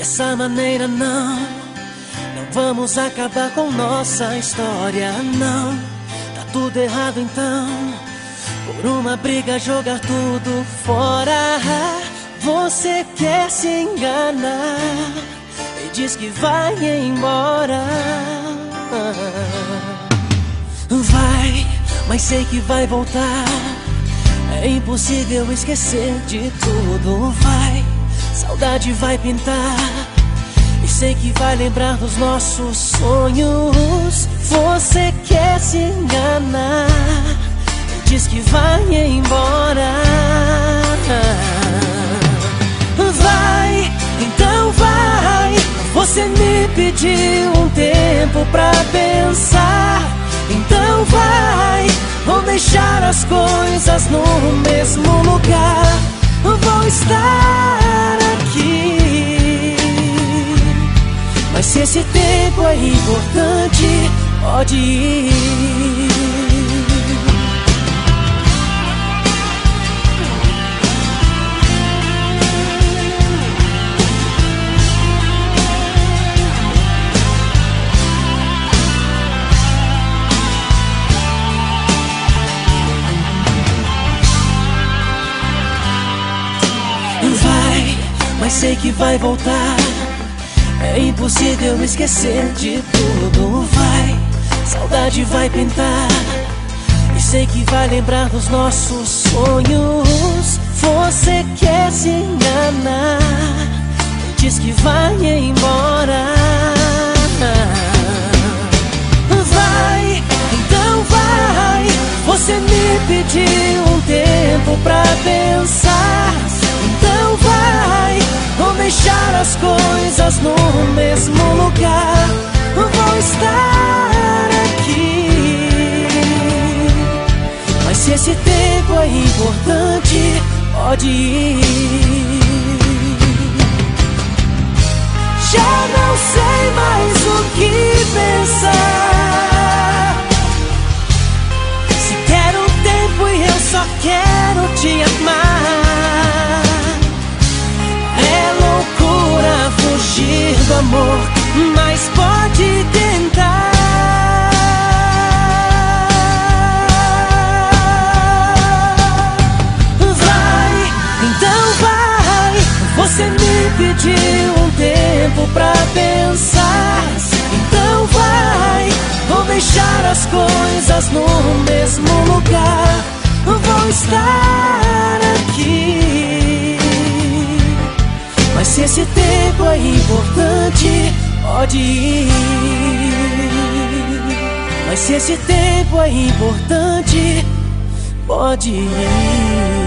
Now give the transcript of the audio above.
dessa maneira não. Não vamos acabar com nossa história, não. Tá tudo errado então. Por uma briga jogar tudo fora. Você quer se enganar e diz que vai embora. Vai, mas sei que vai voltar. É impossível esquecer de tudo. Vai, saudade vai pintar. E sei que vai lembrar dos nossos sonhos. Você quer se enganar e diz que vai embora. Vai, então vai. Você me pediu um tempo pra pensar. Esse tempo é importante, pode ir. Vai, mas sei que vai voltar. É impossível esquecer de tudo. Vai, saudade vai pintar. E sei que vai lembrar dos nossos sonhos. Você quer se enganar. E diz que vai embora. Vai, então vai. Você me pediu um tempo pra pensar. No mesmo lugar. Vou estar aqui. Mas se esse tempo é importante, pode ir. Amor, mas pode tentar. Vai, então vai. Você me pediu um tempo pra pensar. Então vai, vou deixar as coisas no mesmo lugar. Vou estar aqui. Se esse tempo é importante, pode ir. Mas se esse tempo é importante, pode ir.